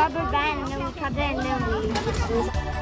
Robert Band, meu meu livro.